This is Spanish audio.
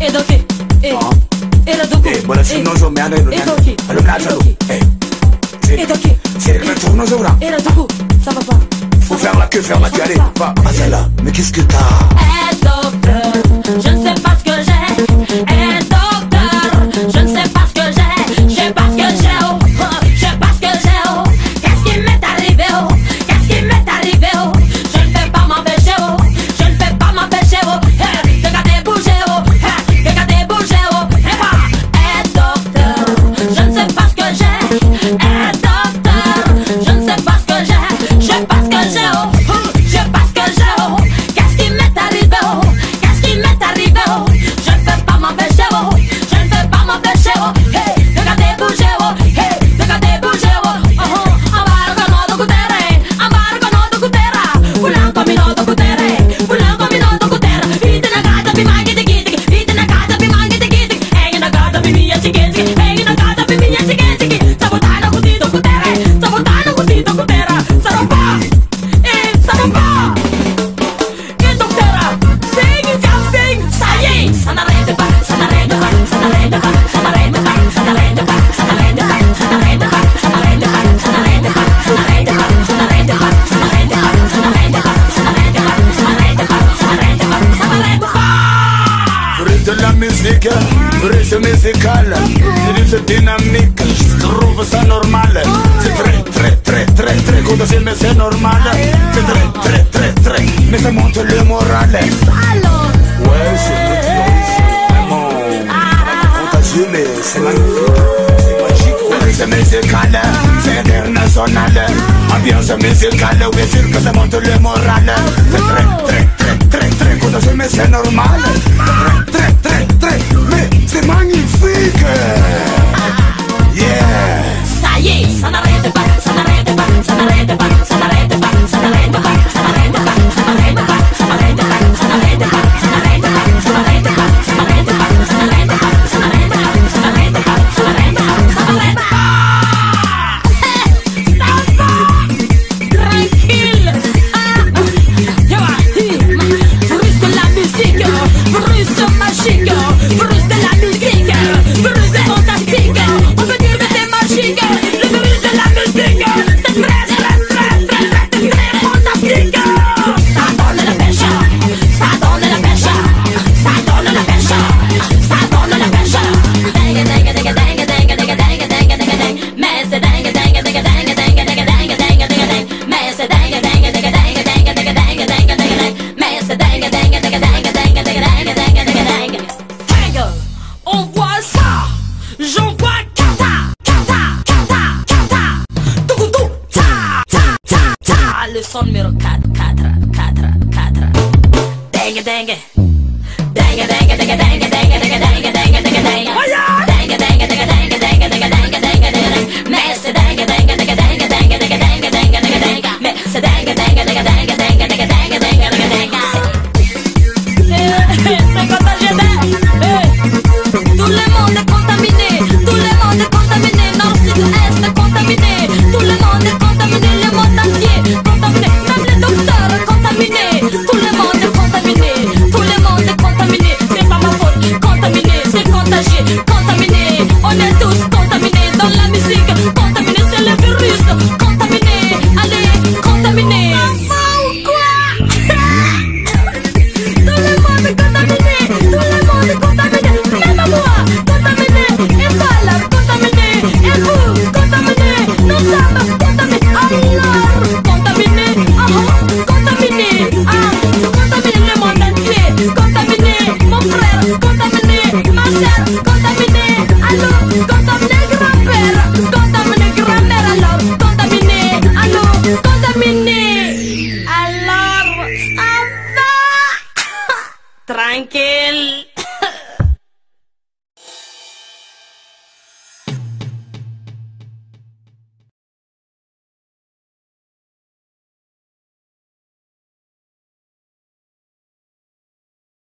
et donc et voilà go edoke e edoke bola sino zo meano edoke edoke alumna zo e edoke c'est le tourno Et ra edoke ça va pas. Faut faire la queue faire la queue. Va vas-y là mais qu'est-ce que t'as Ella parece mexicana, se dice dinámica, rubias anormales. Se tre, tre, tre, tre, tre, cuando se me hace normal. Se tre, tre, tre, tre, me se monta los morales. Ouais, c'est notre c'est vraiment. c'est magnifique. ambiance musicale, c'est international. Ambiance musicale, oui, sûr que monte le moral. C'est très, me c'est normal. the bottom. j'envoie Kaza, Kaza, Kaza, Kaza, Tukutu, Ta, Ta, Ta, Ta, leçon numéro 4, 4, 4, 4, Dengue, dengue, dengue, dengue, dengue, dengue, dengue, dengue, dengue, dengue, dengue, dengue, tranquil.